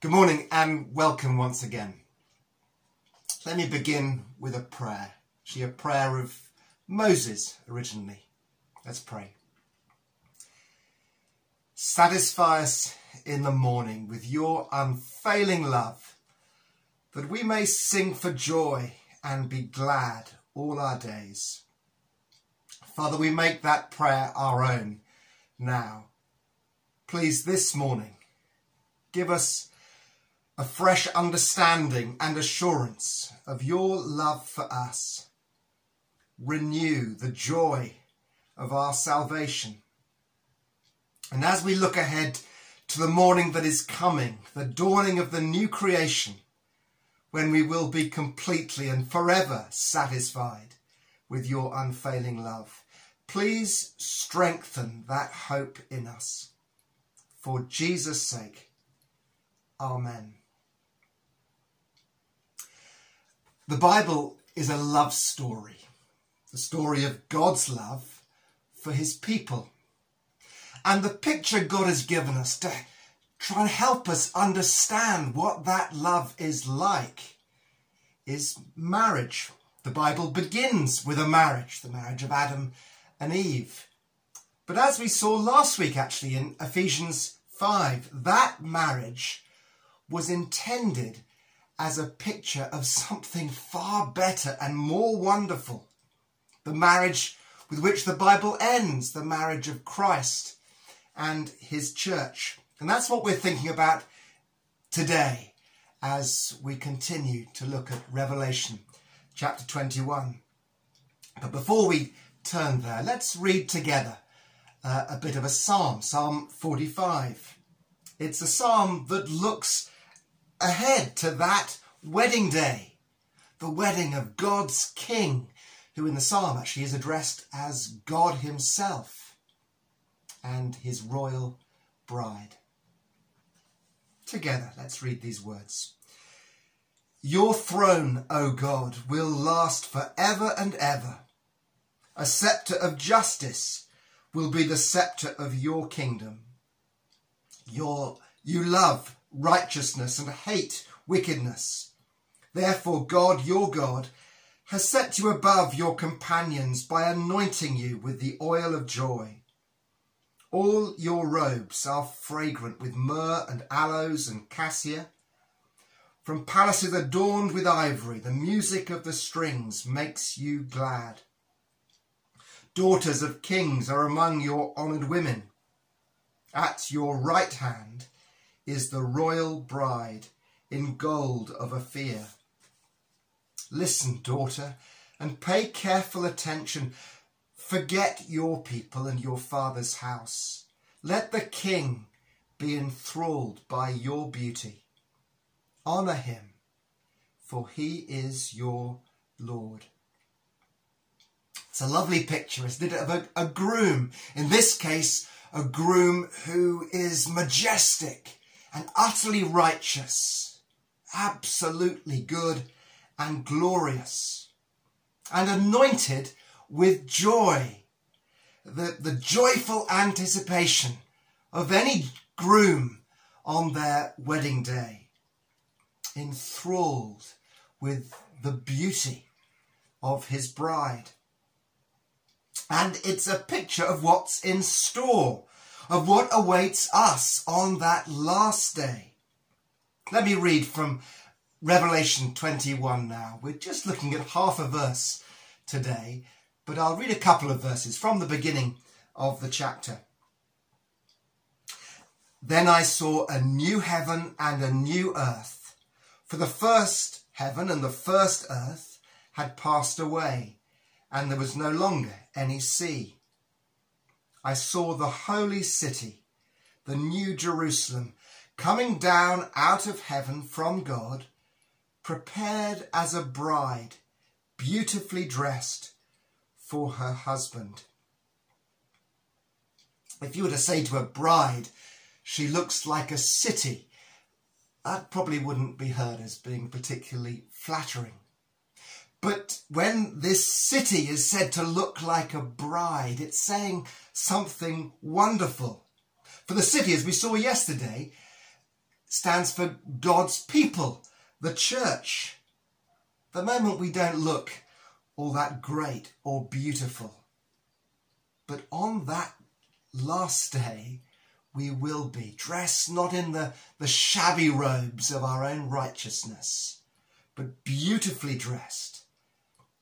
Good morning and welcome once again. Let me begin with a prayer. Actually, a prayer of Moses originally. Let's pray. Satisfy us in the morning with your unfailing love, that we may sing for joy and be glad all our days. Father, we make that prayer our own now. Please, this morning, give us a fresh understanding and assurance of your love for us. Renew the joy of our salvation. And as we look ahead to the morning that is coming, the dawning of the new creation, when we will be completely and forever satisfied with your unfailing love, please strengthen that hope in us. For Jesus' sake, Amen. The Bible is a love story, the story of God's love for his people. And the picture God has given us to try and help us understand what that love is like is marriage. The Bible begins with a marriage, the marriage of Adam and Eve. But as we saw last week actually in Ephesians 5, that marriage was intended as a picture of something far better and more wonderful. The marriage with which the Bible ends, the marriage of Christ and his church. And that's what we're thinking about today as we continue to look at Revelation chapter 21. But before we turn there, let's read together uh, a bit of a psalm, Psalm 45. It's a psalm that looks ahead to that wedding day, the wedding of God's King, who in the psalm actually is addressed as God himself and his royal bride. Together, let's read these words. Your throne, O God, will last for ever and ever. A sceptre of justice will be the sceptre of your kingdom. Your, you love righteousness and hate wickedness. Therefore, God, your God, has set you above your companions by anointing you with the oil of joy. All your robes are fragrant with myrrh and aloes and cassia. From palaces adorned with ivory, the music of the strings makes you glad. Daughters of kings are among your honoured women. At your right hand is the royal bride in gold of Ophir. Listen, daughter, and pay careful attention. Forget your people and your father's house. Let the king be enthralled by your beauty. Honour him, for he is your Lord. It's a lovely picture, isn't it, of a, a groom. In this case, a groom who is majestic and utterly righteous, absolutely good and glorious, and anointed with joy, the, the joyful anticipation of any groom on their wedding day, enthralled with the beauty of his bride. And it's a picture of what's in store, of what awaits us on that last day. Let me read from Revelation 21 now. We're just looking at half a verse today, but I'll read a couple of verses from the beginning of the chapter. Then I saw a new heaven and a new earth, for the first heaven and the first earth had passed away, and there was no longer any sea. I saw the holy city, the new Jerusalem, coming down out of heaven from God, prepared as a bride, beautifully dressed for her husband. If you were to say to a bride, she looks like a city, that probably wouldn't be heard as being particularly flattering. But when this city is said to look like a bride, it's saying something wonderful. For the city, as we saw yesterday, stands for God's people, the church. The moment we don't look all that great or beautiful. But on that last day, we will be dressed not in the, the shabby robes of our own righteousness, but beautifully dressed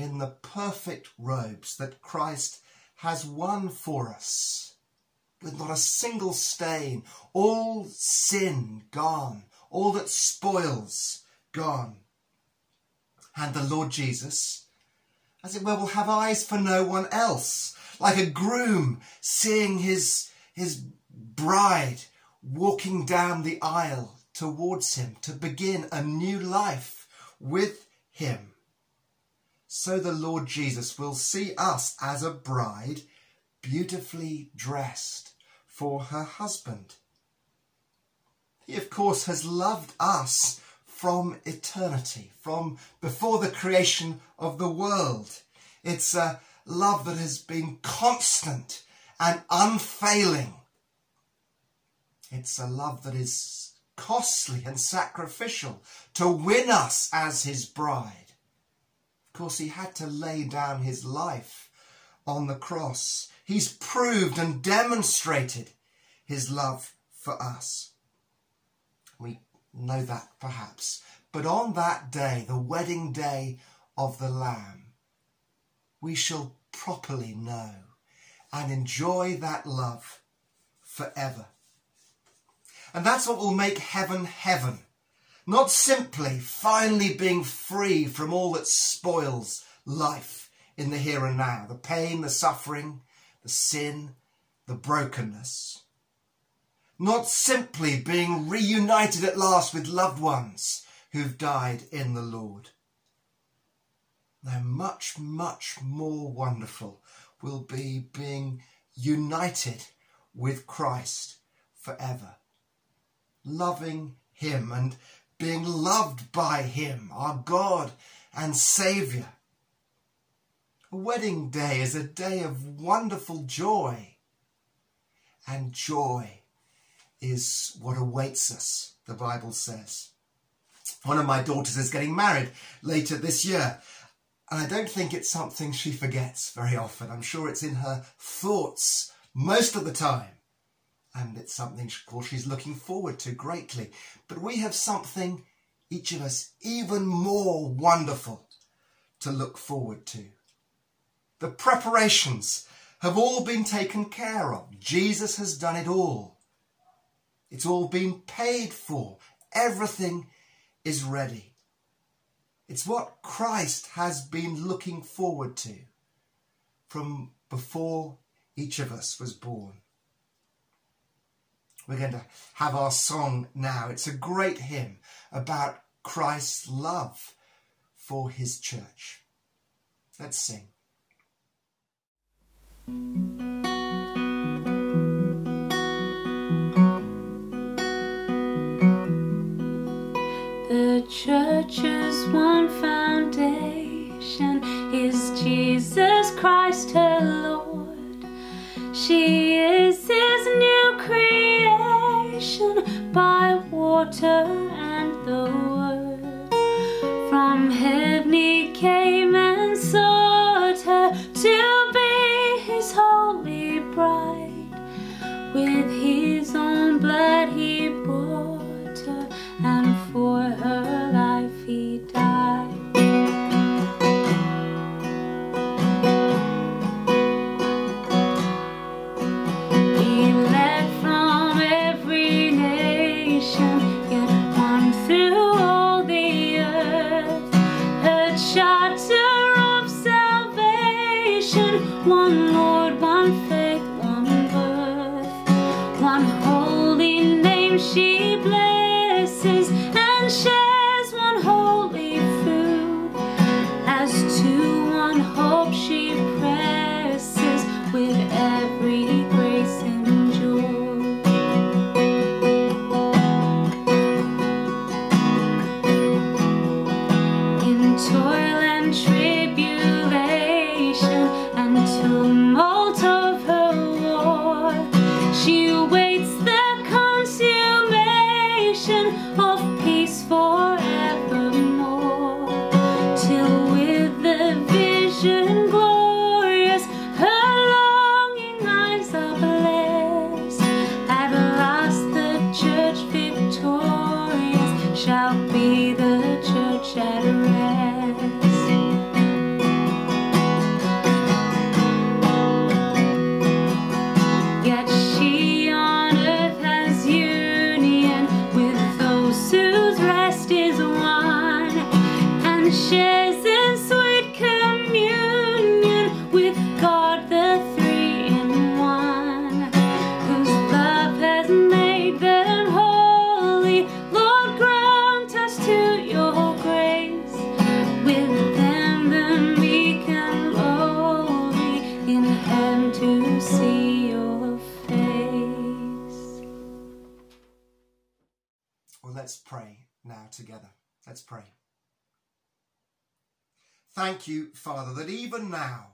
in the perfect robes that Christ has won for us, with not a single stain, all sin gone, all that spoils gone. And the Lord Jesus, as it were, will have eyes for no one else, like a groom seeing his, his bride walking down the aisle towards him to begin a new life with him. So the Lord Jesus will see us as a bride beautifully dressed for her husband. He, of course, has loved us from eternity, from before the creation of the world. It's a love that has been constant and unfailing. It's a love that is costly and sacrificial to win us as his bride. Of course, he had to lay down his life on the cross. He's proved and demonstrated his love for us. We know that perhaps. But on that day, the wedding day of the Lamb, we shall properly know and enjoy that love forever. And that's what will make heaven heaven. Not simply finally being free from all that spoils life in the here and now, the pain, the suffering, the sin, the brokenness. Not simply being reunited at last with loved ones who've died in the Lord. No, much, much more wonderful will be being united with Christ forever, loving him and being loved by him, our God and Saviour. A wedding day is a day of wonderful joy, and joy is what awaits us, the Bible says. One of my daughters is getting married later this year. And I don't think it's something she forgets very often. I'm sure it's in her thoughts most of the time. And it's something, of course, she's looking forward to greatly. But we have something, each of us, even more wonderful to look forward to. The preparations have all been taken care of. Jesus has done it all. It's all been paid for. Everything is ready. It's what Christ has been looking forward to from before each of us was born. We're going to have our song now. It's a great hymn about Christ's love for his church. Let's sing. The church's one foundation is Jesus Christ her Lord. She by water and the word. From heaven he came and sought her to be his holy bride. With his be blessed. Father, that even now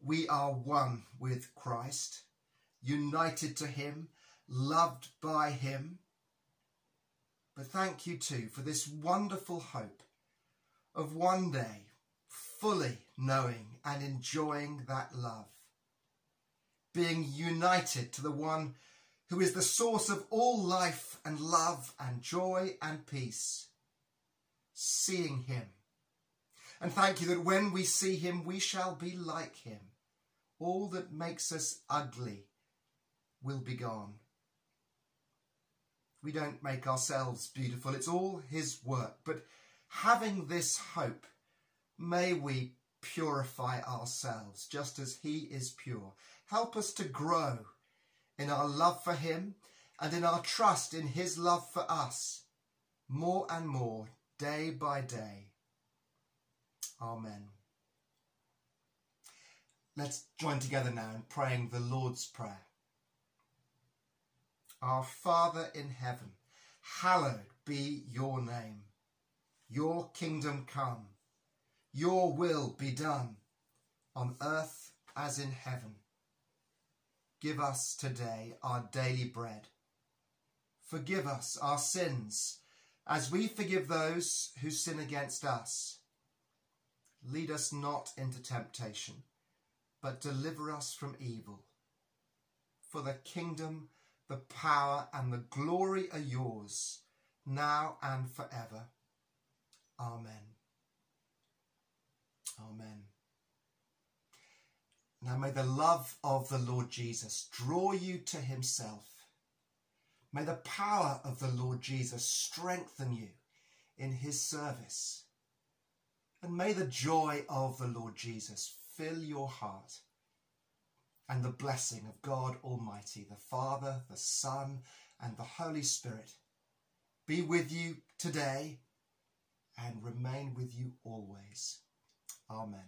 we are one with Christ, united to Him, loved by Him. But thank you too for this wonderful hope of one day fully knowing and enjoying that love, being united to the one who is the source of all life and love and joy and peace, seeing him. And thank you that when we see him, we shall be like him. All that makes us ugly will be gone. We don't make ourselves beautiful. It's all his work. But having this hope, may we purify ourselves just as he is pure. Help us to grow in our love for him and in our trust in his love for us more and more day by day. Amen. Let's join together now in praying the Lord's Prayer. Our Father in heaven, hallowed be your name. Your kingdom come, your will be done on earth as in heaven. Give us today our daily bread. Forgive us our sins as we forgive those who sin against us. Lead us not into temptation, but deliver us from evil. For the kingdom, the power, and the glory are yours, now and forever. Amen. Amen. Now may the love of the Lord Jesus draw you to himself. May the power of the Lord Jesus strengthen you in his service. And may the joy of the Lord Jesus fill your heart. And the blessing of God Almighty, the Father, the Son, and the Holy Spirit be with you today and remain with you always. Amen.